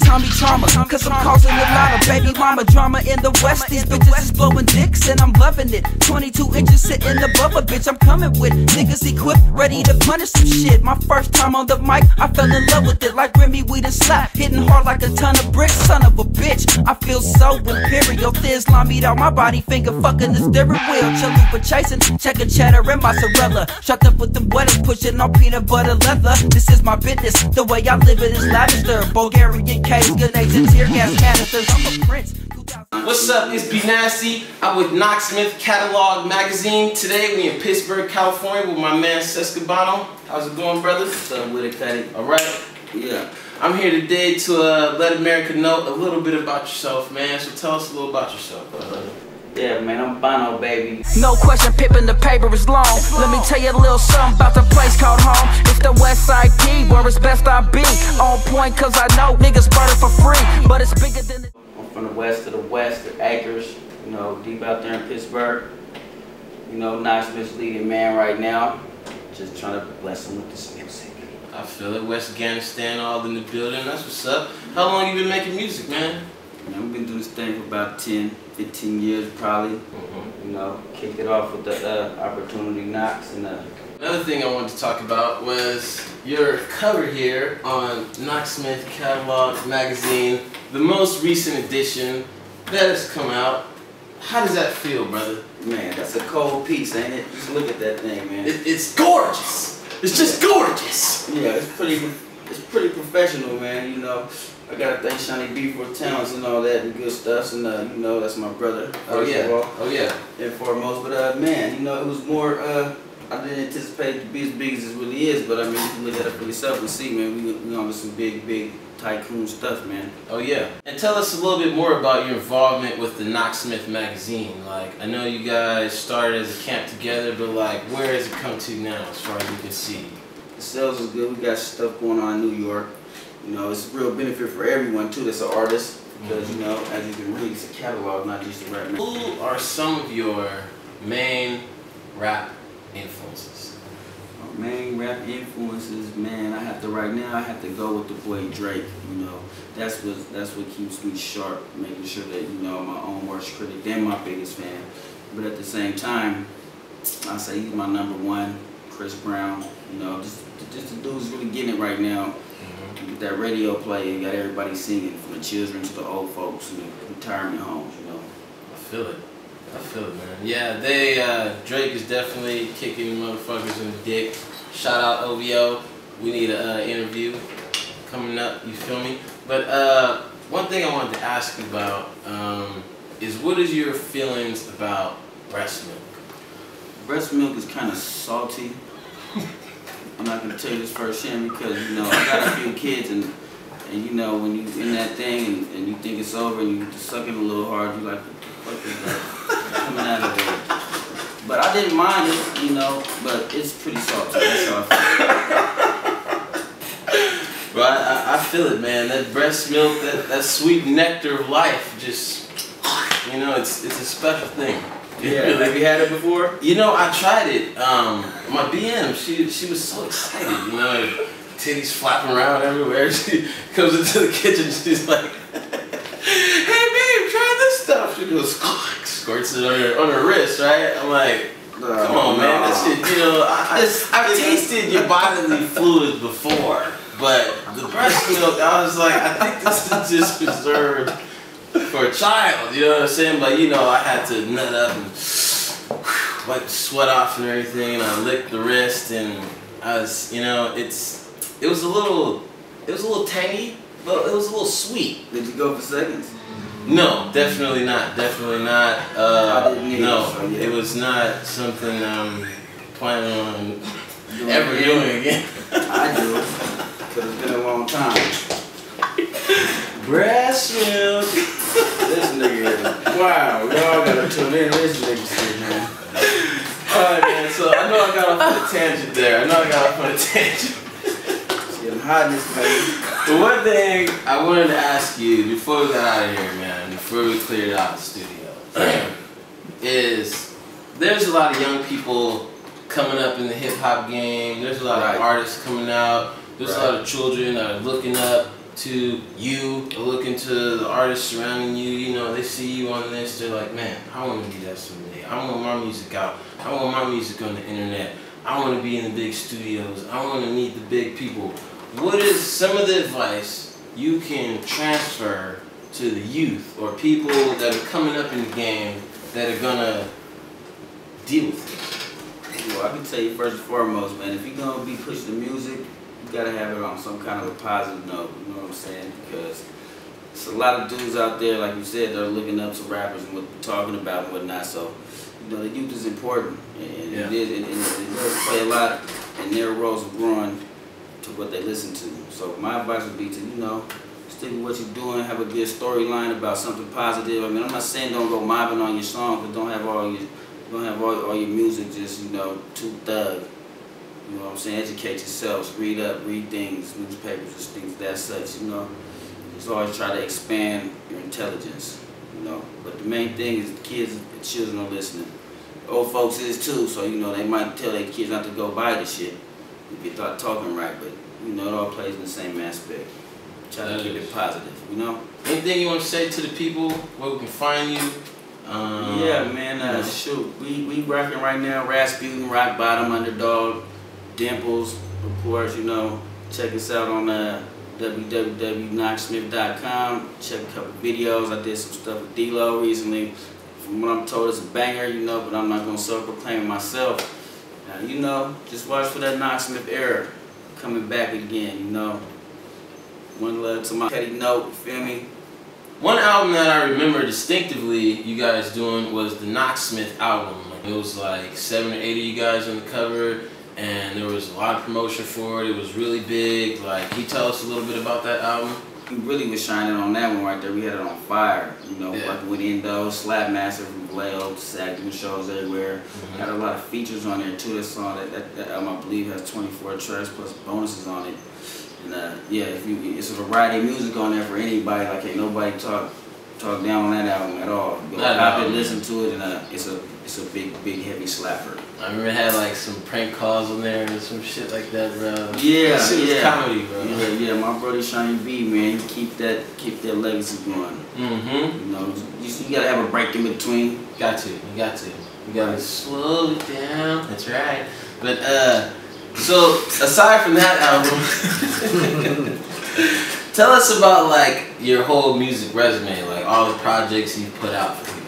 time. Tommy Trauma. Cause I'm causing a lot of baby mama drama in the West. These bitches is blowing dicks and I'm loving it. 22 inches sitting above a bitch, I'm coming with niggas equipped, ready to punish some shit. My first time on the mic, I fell in love with it like Remy Weed and Slap. Hitting hard like a ton of bricks, son of a bitch. I feel so imperial. Thin slime out my body, finger fucking the steering wheel. Chalupa chasing, check a cheddar and mozzarella. Shut up with the butters, pushing on peanut butter leather. This is my business, the way I live it is lavister. Bulgarian case, grenades and tear gas canisters. I'm a prince. What's up? It's B Nasty. I'm with Knocksmith Catalog Magazine. Today we in Pittsburg, California with my man Cesscabano. How's it going, brother? What's up with it, Cuddy? All right. Yeah. I'm here today to uh, let America know a little bit about yourself, man. So tell us a little about yourself, brother. Yeah, man, I'm Bono, baby. No question, pippin' the paper is long. Let me tell you a little something about the place called home. It's the West Side P, where it's best I be. On point, cause I know niggas burn it for free. But it's bigger than the I'm from the west to the west, the acres, you know, deep out there in Pittsburg. You know, nice misleading man right now. Just trying to bless him with this music. I feel it. West Afghanistan, all in the building. That's what's up. How long you been making music, man? Man, we've been doing this thing for about 10, 15 years probably. Mm-hmm. You know, kicked it off with the uh, Opportunity Knocks and uh, Another thing I wanted to talk about was your cover here on Knocksmith Catalog Magazine, the most recent edition that has come out. How does that feel, brother? man, that's a cold piece, ain't it? Just look at that thing, man. It, it's gorgeous. It's just gorgeous. Yeah, it's pretty, it's pretty professional, man. You know, I gotta thank Shauny B for talents and all that and good stuff. And uh, you know, that's my brother. Oh yeah. Oh yeah. and foremost. But uh, man, you know, it was more. Uh, I didn't anticipate to be as big as it really is. But I mean, you can look at it for yourself and see, man. We we on to some big, big tycoon stuff, man. Oh yeah. And tell us a little bit more about your involvement with the Knocksmith magazine. Like I know you guys started as a camp together, but like where has it come to now as far as you can see? The sales is good. We got stuff going on in New York. You know, it's a real benefit for everyone too. That's an artist because mm-hmm. you know, as you can read, it's a catalog, not just a rap. Who are some of your main rap influences? My main rap influences, man, I have to right now. I have to go with the boy Drake. You know, that's what that's what keeps me sharp, making sure that you know my own worst critic and my biggest fan. But at the same time, I say he's my number one. Chris Brown, you know, just just the dude's really getting it right now. With that radio play, and got everybody singing, from the children to the old folks in the retirement homes. You know. I feel it. I feel it, man. Yeah, they uh, Drake is definitely kicking motherfuckers in the dick. Shout out OVO. We need an uh, interview coming up. You feel me? But uh, one thing I wanted to ask you about um, is what is your feelings about breast milk? Breast milk is kind of salty. I'm not gonna tell you this first firsthand because you know I got a few kids and and you know when you in that thing and, and you think it's over and you just suck it a little hard, you like what the fuck coming out of there? But I didn't mind it, you know, but it's pretty salty. That's how I feel. I, I feel it, man. That breast milk, that, that sweet nectar of life, just you know, it's it's a special thing. Yeah, have you had it before? You know, I tried it. Um, my BM, she she was so excited. You know, titties flapping around everywhere. She comes into the kitchen. She's like, "Hey, babe, try this stuff." She goes, squirts it on her on her wrist, right? I'm like, "Come on, man, that shit." You know, I, I, I've tasted your bodily fluids before, but the breast milk, I was like, I think this is just reserved for a child. You know what I'm saying? But you know, I had to nut up and wipe the sweat off and everything, and I licked the wrist, and I was, you know, it's, it was a little, it was a little tangy, but it was a little sweet. Did you go for seconds? No, definitely not, definitely not. Uh, I didn't either, no, it was not something I'm planning on ever doing again. I do, because it's been a long time. Breast milk. This nigga is wow. Y'all gotta tune in. This nigga shit, man. Alright, man, so I know I got off on a tangent there. I know I got off on a tangent. It's getting hot in this place. The one thing I wanted to ask you before we got out of here, man, before we cleared out the studio, is there's a lot of young people coming up in the hip hop game. There's a lot Right. of artists coming out. There's a lot of children that are looking up to you, look into the artists surrounding you. You know, they see you on this, they're like, man, I want to be that someday. I want my music out. I want my music on the internet. I want to be in the big studios. I want to meet the big people. What is some of the advice you can transfer to the youth or people that are coming up in the game that are gonna deal with it? Well, I can tell you first and foremost, man, if you're gonna be pushing the music, you gotta have it on some kind of a positive note, you know what I'm saying? Because it's a lot of dudes out there, like you said, that are looking up to rappers and what they're talking about and whatnot. So, you know, the youth is important, and Yeah. it, is, it, it, it does play a lot in their roles of growing to what they listen to. So, my advice would be to, you know, stick with what you're doing, have a good storyline about something positive. I mean, I'm not saying don't go mobbing on your songs, but don't have all your don't have all, all your music just, you know, too thug. You know what I'm saying? Educate yourselves, read up, read things, newspapers, just things that such, you know. Just always try to expand your intelligence, you know. But the main thing is the kids, the children are listening. Old folks is too, so you know they might tell their kids not to go buy the shit if you start talking right, but you know it all plays in the same aspect. Try to keep is- it positive, you know. Anything you want to say to the people where we can find you? Um, Yeah, man. Uh, shoot, we we rocking right now. Rasputin, Rock Bottom, Underdog, Dimples, of course. You know, check us out on uh, www.knocksmith.com. Check a couple videos. I did some stuff with D-Lo recently. From what I'm told, it's a banger. You know, but I'm not gonna self-proclaim it myself. Uh, you know, just watch for that Knocksmith era coming back again. You know. One love to my petty note. You feel me? One album that I remember distinctively you guys doing was the Knocksmith album. It was like seven or eight of you guys on the cover, and there was a lot of promotion for it. It was really big. Like, can you tell us a little bit about that album? We really was shining on that one right there. We had it on fire. You know, Yeah. working with Indo, Slapmaster from Vallejo, SAG doing shows everywhere. Had a lot of features on there too. That song, that, that, that album I believe has 24 tracks plus bonuses on it. And uh, yeah, if you, it's a variety of music on there for anybody. Like ain't nobody talk talk down on that album at all. Go hop and listen to it, and uh, it's a it's a big big heavy slapper. I remember it had like some prank calls on there and some shit like that, bro. Yeah, that shit was yeah. comedy, bro. Yeah, yeah. My brother Shauny B, man, he keep that keep that legacy going. Mm-hmm. You know, you, you gotta have a break in between. Got to. You got to. You gotta slow it down. That's right. But uh, so aside from that album, tell us about like your whole music resume, like all the projects you put out for people,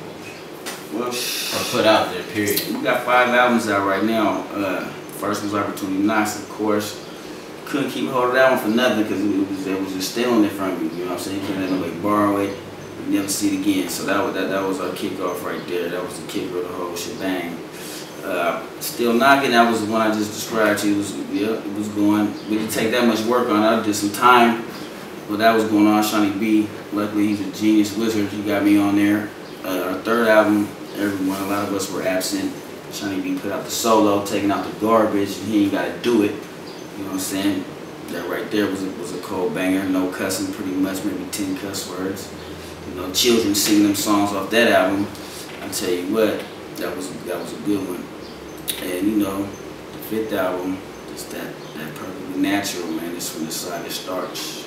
Well, or put out there. Period. we got five albums out right now. Uh, first was Opportunity Knocks, of course. Couldn't keep hold of that one for nothing because it was it was just stealing it from you. You know what I'm saying? You couldn't let nobody borrow it. You never see it again. So that was that, that was our kickoff right there. That was the kick of the whole shebang. Uh, Still knocking. That was the one I just described to you. It was yeah, it was going. We didn't take that much work on it. I did some time. But that was going on. Shauny B. Luckily, he's a genius wizard. He got me on there. Uh, our third album, everyone, a lot of us were absent. Shauny B put out the solo, taking out the garbage, and he ain't got to do it. You know what I'm saying? That right there was a, was a cold banger. No cussing, pretty much, maybe 10 cuss words. You know, children singing them songs off that album. I tell you what, that was that was a good one. And you know, the fifth album, just that that perfectly natural man. It's when the saga starts.